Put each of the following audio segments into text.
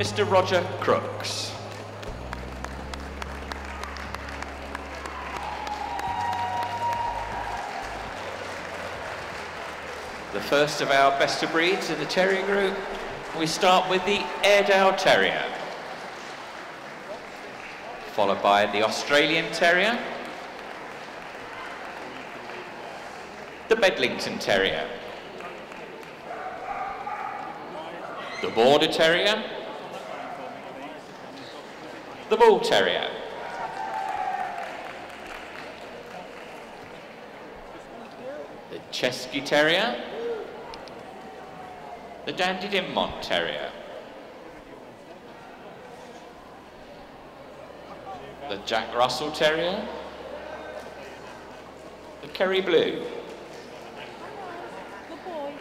Mr. Roger Crooks. The first of our best of breeds in the terrier group, we start with the Airedale Terrier, followed by the Australian Terrier, the Bedlington Terrier, the Border Terrier, the Bull Terrier, the Cesky Terrier, the Dandie Dinmont Terrier, the Jack Russell Terrier, the Kerry Blue,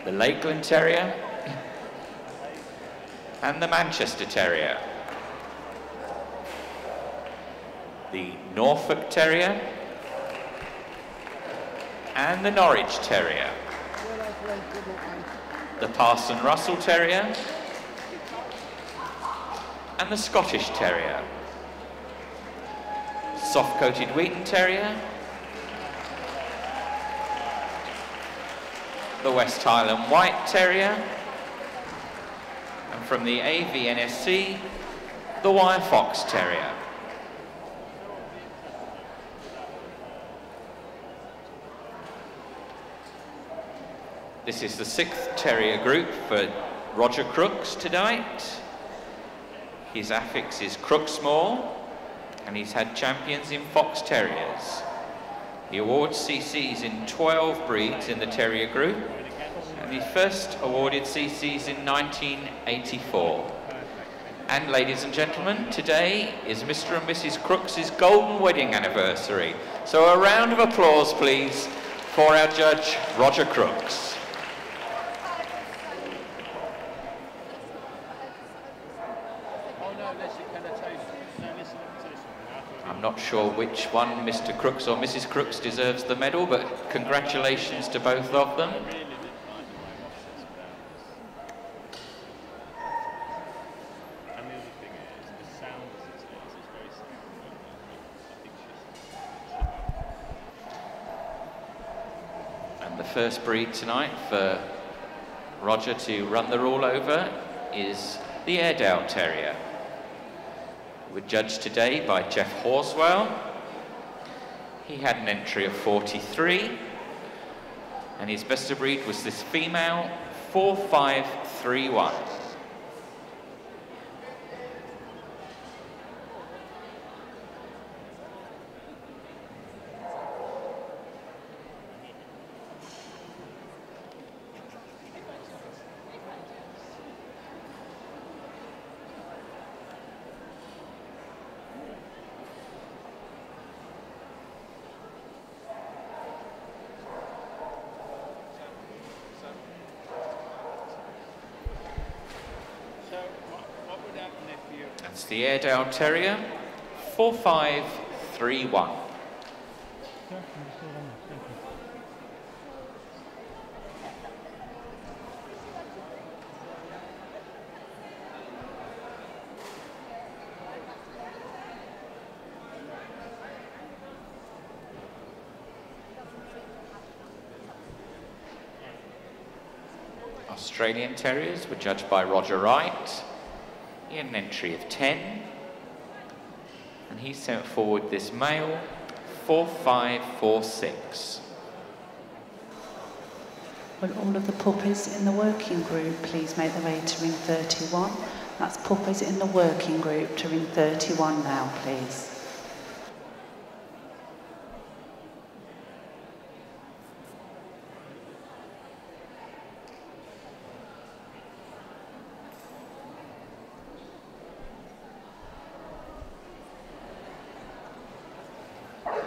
the Lakeland Terrier, and the Manchester Terrier, the Norfolk Terrier, and the Norwich Terrier the Parson Russell Terrier, and the Scottish Terrier. Soft-coated Wheaten Terrier, the West Highland White Terrier, and from the AVNSC, the Wire Fox Terrier. This is the sixth terrier group for Roger Crooks tonight. His affix is Crooksmore, and he's had champions in Fox Terriers. He awards CCs in 12 breeds in the terrier group, and he first awarded CCs in 1984. And ladies and gentlemen, today is Mr. and Mrs. Crooks' golden wedding anniversary. So a round of applause, please, for our judge, Roger Crooks. I'm not sure which one, Mr. Crooks or Mrs. Crooks, deserves the medal, but congratulations to both of them. And the first breed tonight for Roger to run the rule over is the Airedale Terrier. We're judged today by Jeff Horswell. He had an entry of 43, and his best of breed was this female, 4531. That's the Airedale Terrier, 4531. Australian Terriers were judged by Roger Wright. An entry of 10. And he sent forward this male, 4546. Will all of the puppies in the working group please make their way to ring 31? That's puppies in the working group to ring 31 now, please.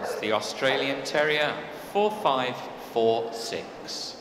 It's Australian Terrier, 4546.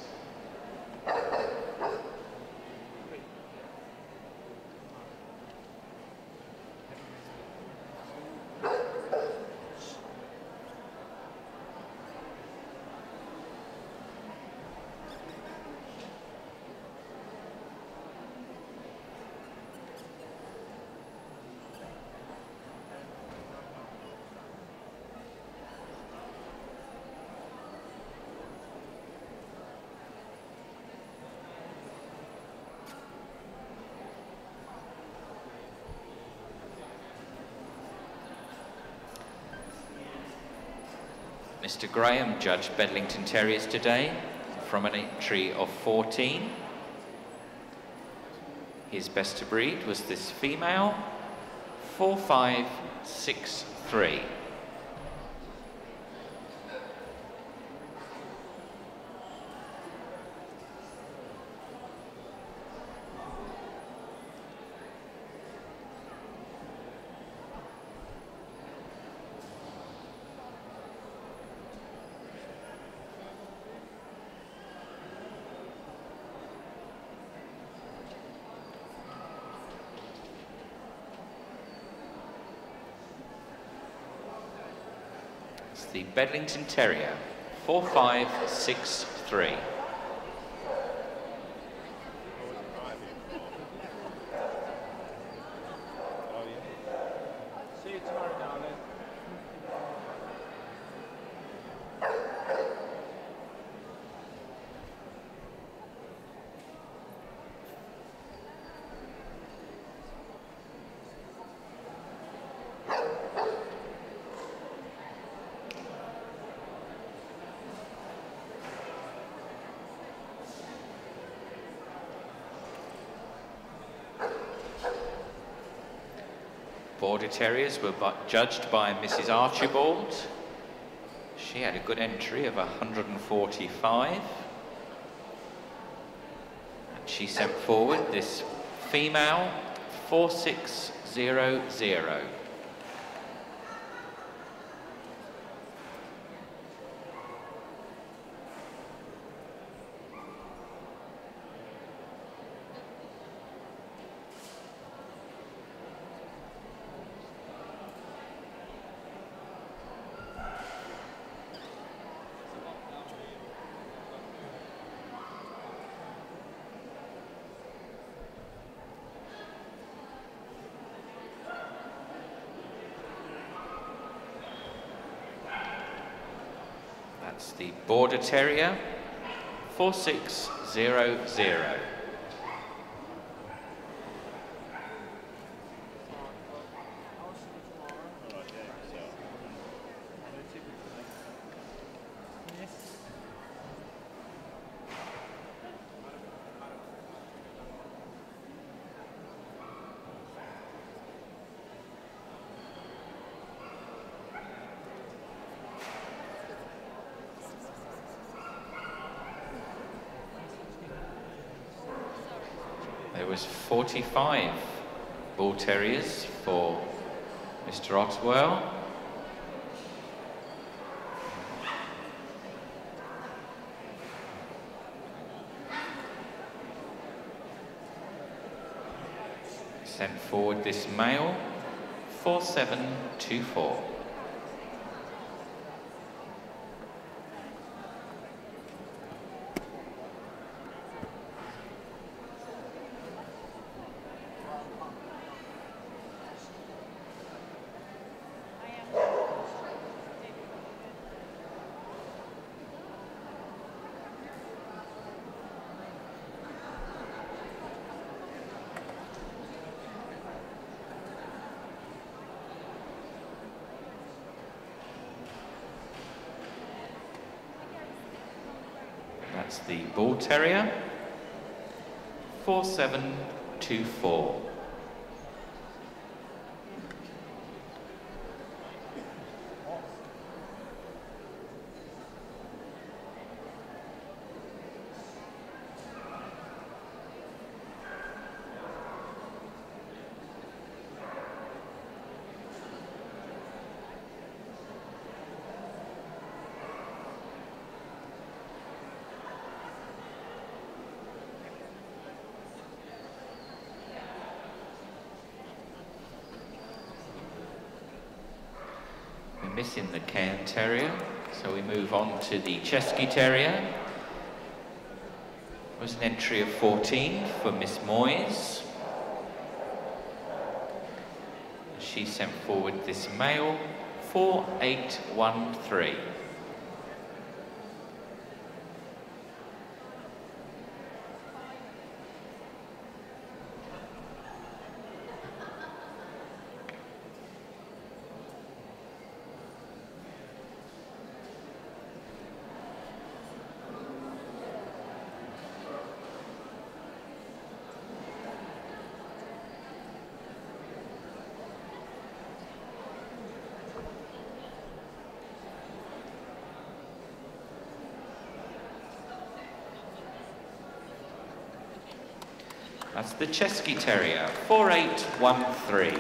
Mr Graham judged Bedlington Terriers today from an entry of 14. His best to breed was this female, 4563. the Bedlington Terrier, 4563. Border Terriers were judged by Mrs. Archibald. She had a good entry of 145. And she sent forward this female 4600. That's the Border Terrier, 4600. There was 45 Bull Terriers for Mr Otwell. Sent forward this male, 4724. That's the Bull Terrier, 4724. Missing the Cairn Terrier, so we move on to the Cesky Terrier. It was an entry of 14 for Miss Moyes. She sent forward this male, 4813. That's the Cesky Terrier, 4813.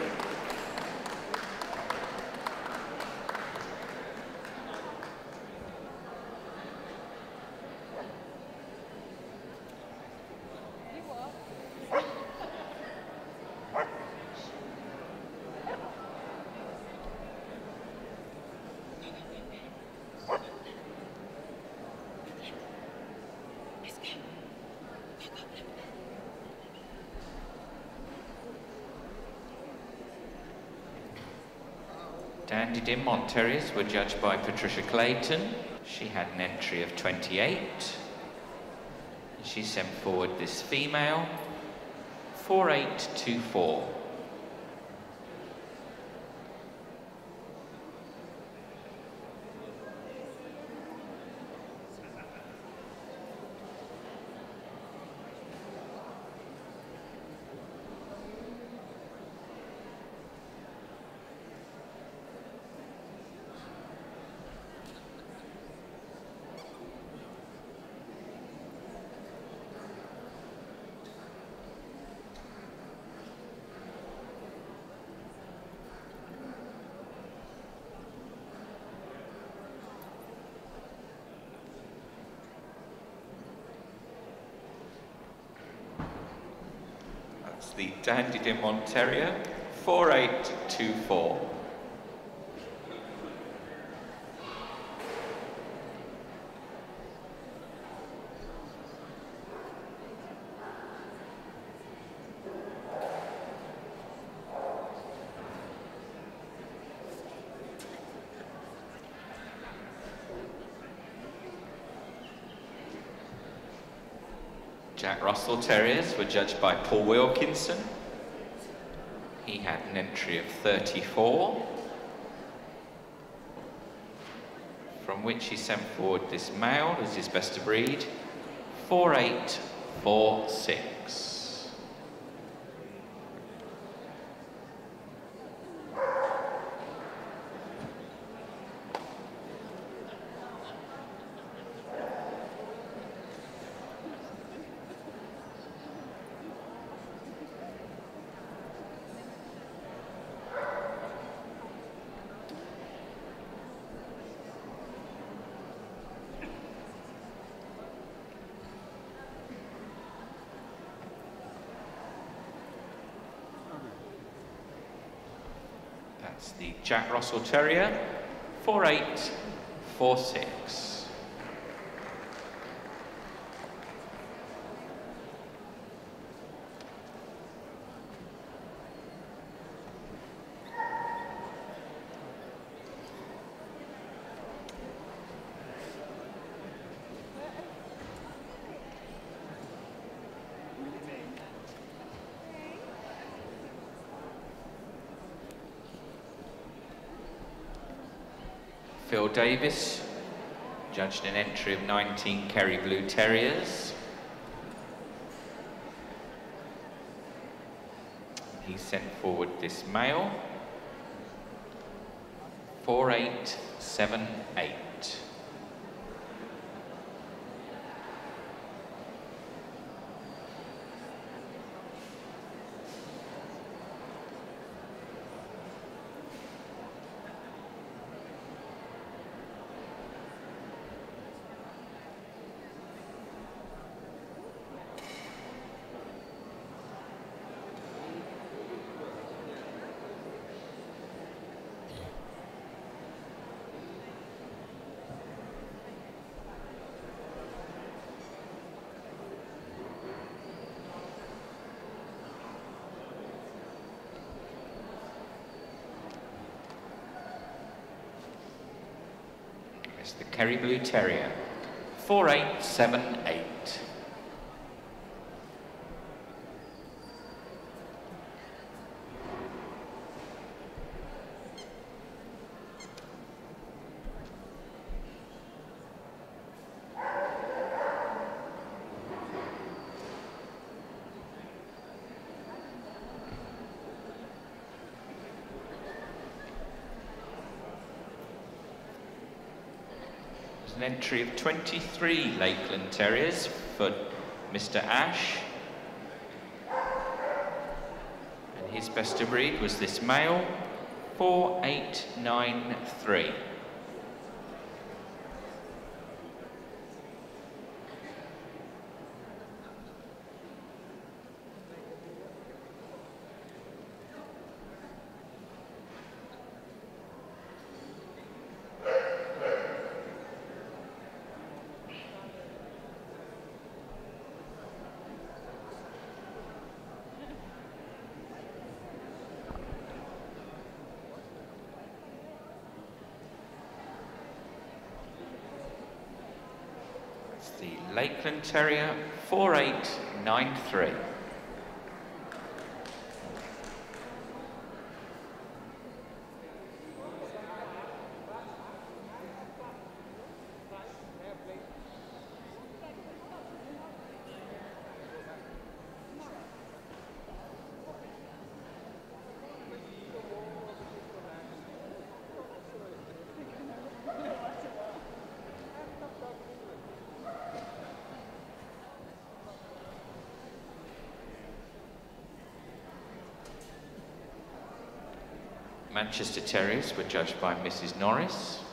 Dandie Dinmont Terriers were judged by Patricia Clayton. She had an entry of 28. She sent forward this female, 4824. That's the Dandie Dinmont Terrier, 4824. Jack Russell Terriers were judged by Paul Wilkinson. He had an entry of 34, from which he sent forward this male as his best of breed, 4846. That's the Jack Russell Terrier, 4846. Phil Davis judged an entry of 19 Kerry Blue Terriers. He sent forward this male, 4878. It's the Kerry Blue Terrier, 4878. entry of 23 Lakeland Terriers for Mr. Ash. And his best of breed was this male, 4893. Lakeland Terrier 4893. Manchester Terriers were judged by Mrs. Norris.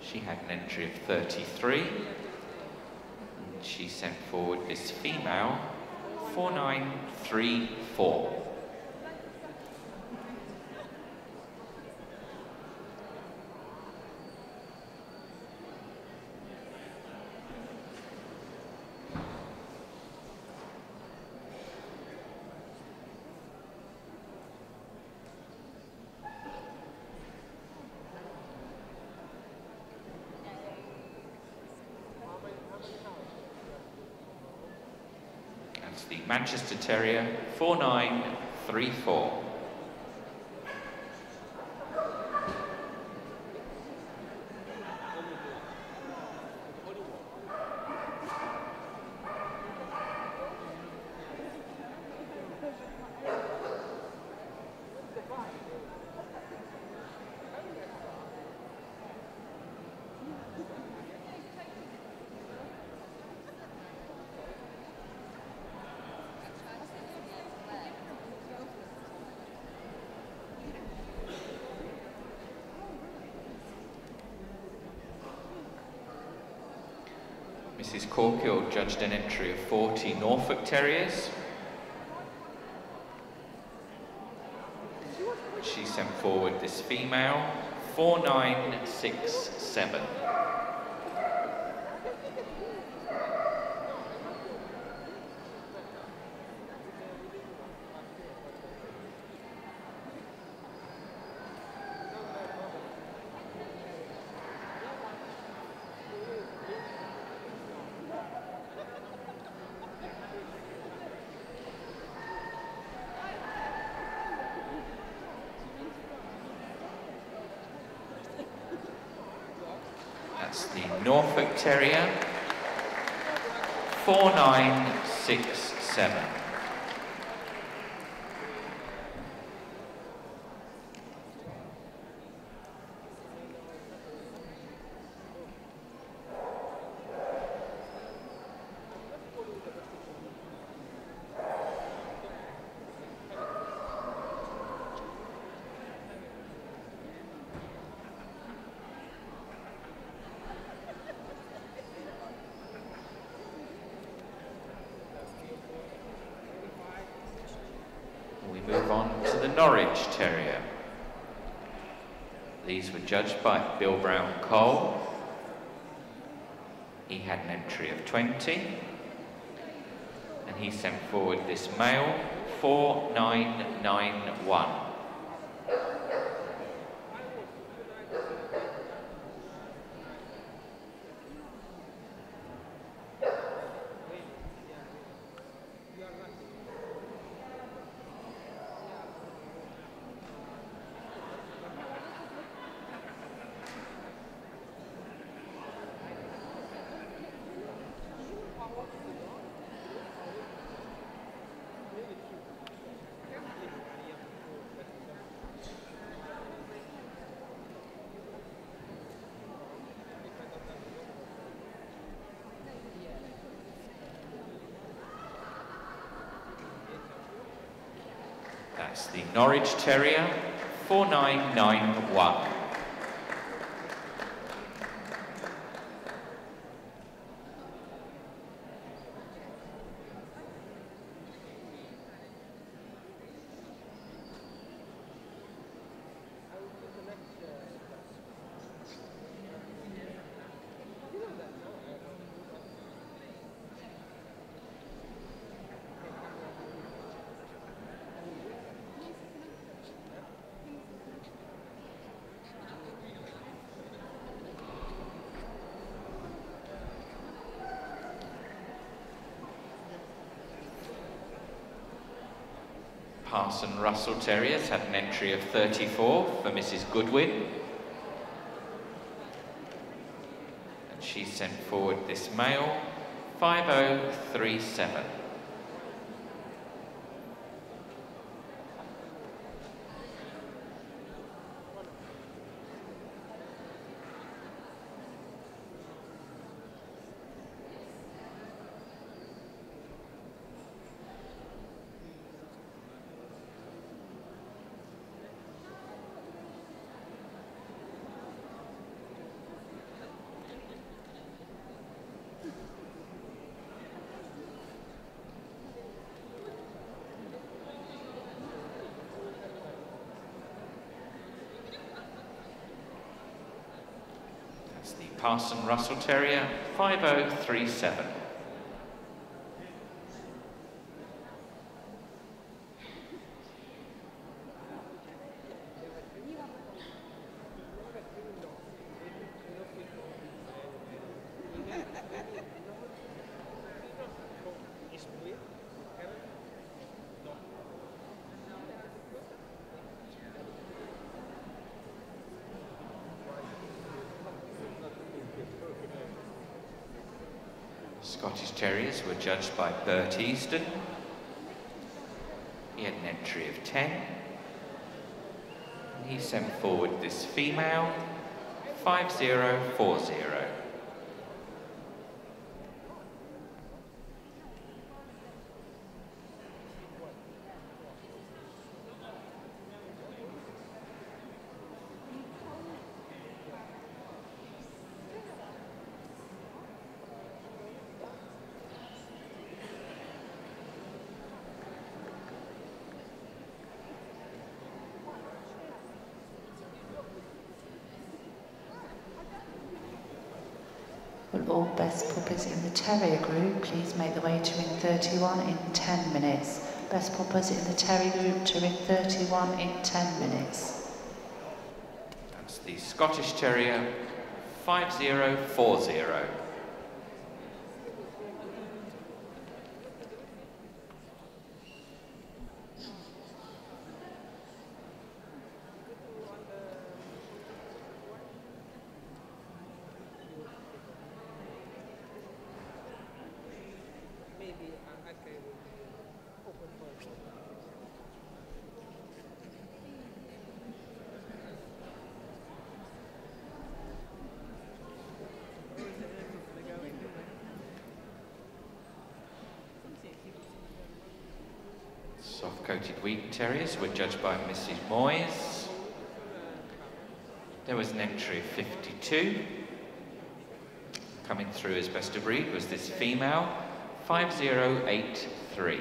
She had an entry of 33. And she sent forward this female, 4934. the Manchester Terrier 4934. Mrs Corkill judged an entry of 40 Norfolk Terriers. She sent forward this female, 4967. That's the Norfolk Terrier. 4967. move on to the Norwich Terrier. These were by Bill Brown Cole. He had an entry of 20. And he sent forward this male, 4991. The Norwich Terrier 4991. Parson Russell Terriers had an entry of 34 for Mrs. Goodwin. And she sent forward this male, 5037. Parson Russell Terrier 5037. Scottish Terriers were judged by Bert Easton. He had an entry of 10. And he sent forward this female, 5040. Will all best puppies in the terrier group please make the way to ring 31 in 10 minutes. Best puppies in the terrier group to ring 31 in 10 minutes. That's the Scottish Terrier 5040. Soft-coated Wheaten Terriers were judged by Mrs Moyes. There was an entry of 52. Coming through as best of breed was this female, 5083.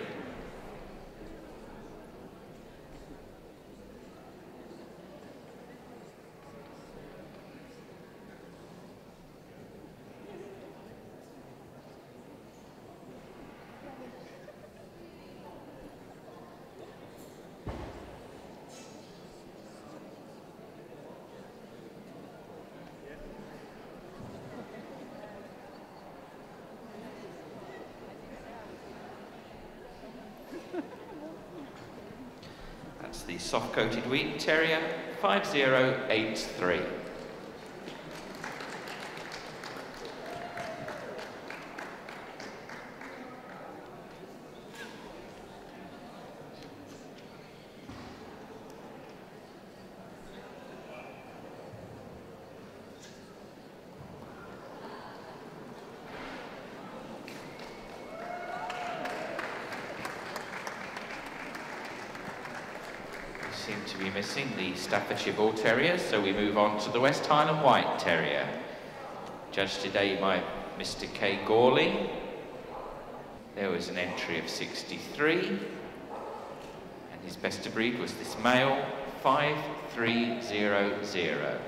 That's the soft-coated Wheaten Terrier, 5083. To be missing the Staffordshire Bull Terrier, so we move on to the West Highland White Terrier. Judged today by Mr. K. Gawley. There was an entry of 63, and his best of breed was this male, 5300.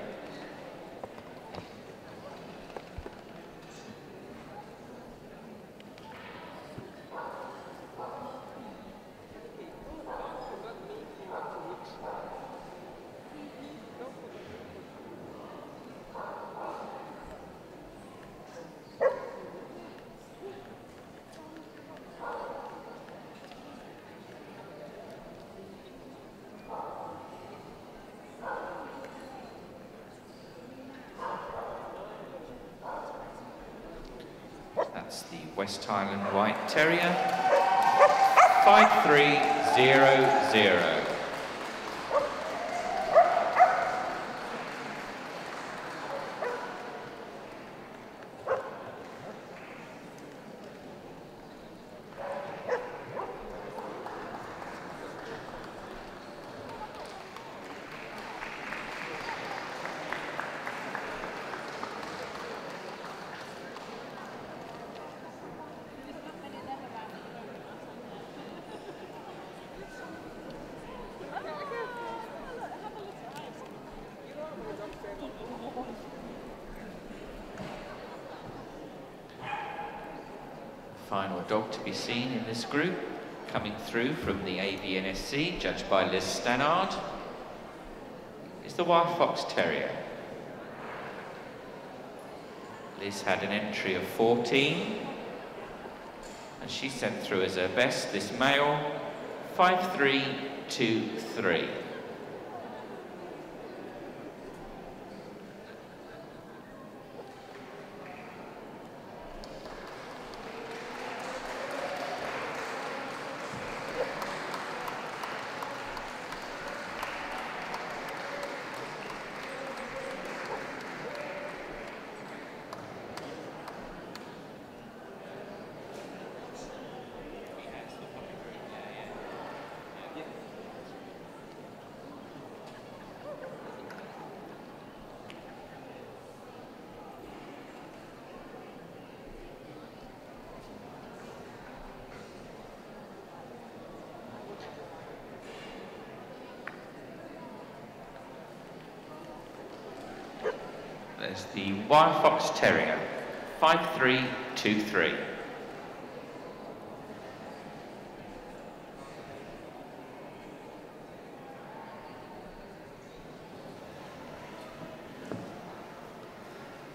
That's the West Highland White Terrier. 5300. To be seen in this group, coming through from the AVNSC, judged by Liz Stannard, is the Wire Fox Terrier. Liz had an entry of 14, and she sent through as her best this male, 5323. The Wire Fox Terrier, 5323.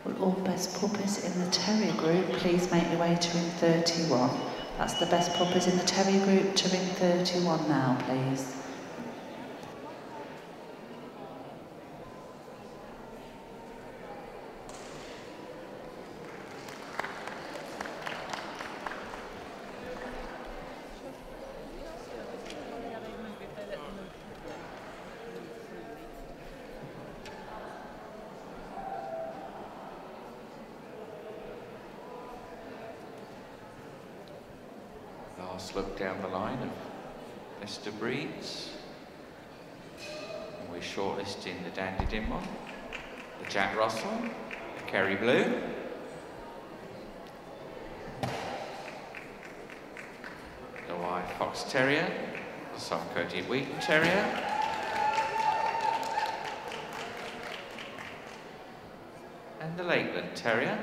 Will all best puppies in the terrier group please make your way to ring 31? That's the best puppies in the terrier group to ring 31 now, please. Of breeds. And we're shortlisting the Dandie Dinmont, the Jack Russell, the Kerry Blue, the Wire Fox Terrier, the soft-coated Wheaten Terrier, and the Lakeland Terrier.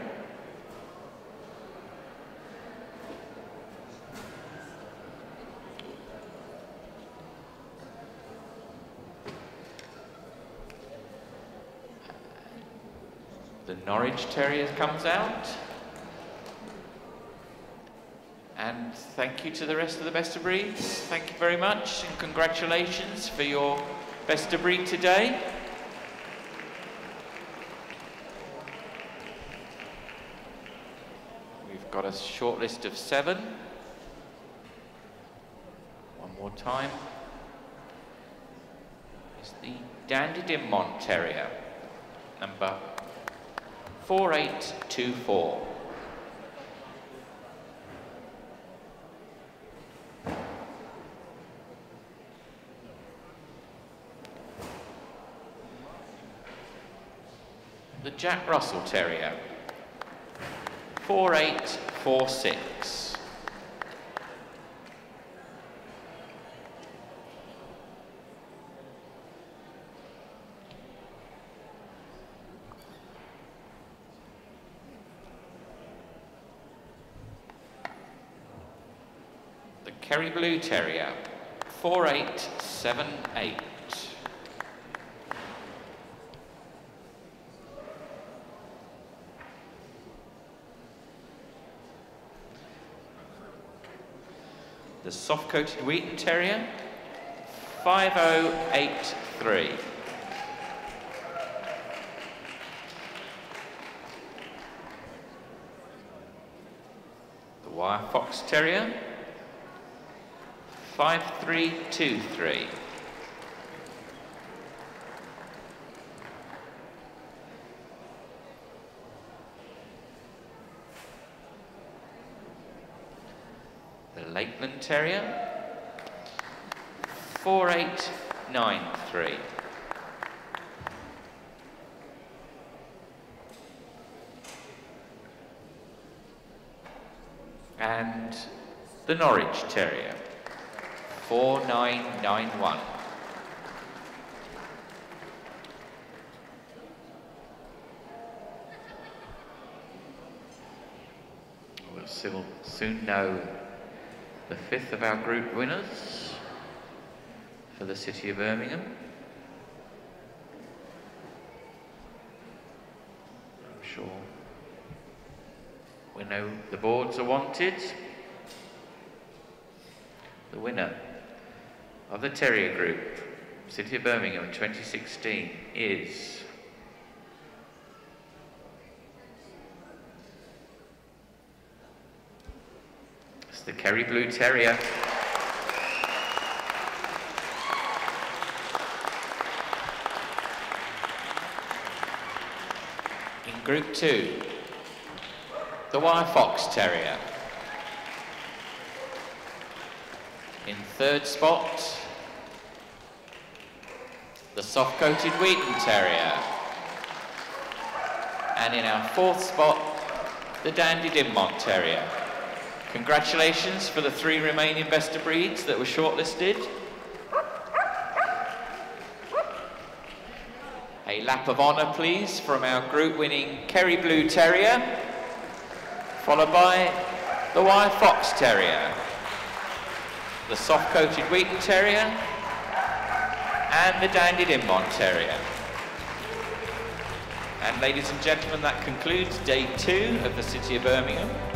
Norwich Terrier comes out. And thank you to the rest of the best of breeds. Thank you very much and congratulations for your best of breed today. We've got a short list of seven. One more time. It's the Dandie Dinmont Terrier, number 4824. The Jack Russell Terrier, 4846. Kerry Blue Terrier, 4878. The soft-coated Wheaten Terrier, 5083. The Wire Fox Terrier, 5323. The Lakeland Terrier, 4893. And the Norwich Terrier, 4991. We'll soon, soon know the fifth of our group winners for the City of Birmingham. I'm sure we know the boards are wanted. The winner of the Terrier Group, City of Birmingham 2016 is... It's the Kerry Blue Terrier. In Group 2, the Wire Fox Terrier. In third spot, the soft-coated Wheaten Terrier. And in our fourth spot, the Dandie Dinmont Terrier. Congratulations for the three remaining best of breeds that were shortlisted. A lap of honour, please, from our group-winning Kerry Blue Terrier, followed by the Wire Fox Terrier, the soft-coated Wheaten Terrier, and the Dandie Dinmont Terrier. And ladies and gentlemen, that concludes day two of the City of Birmingham.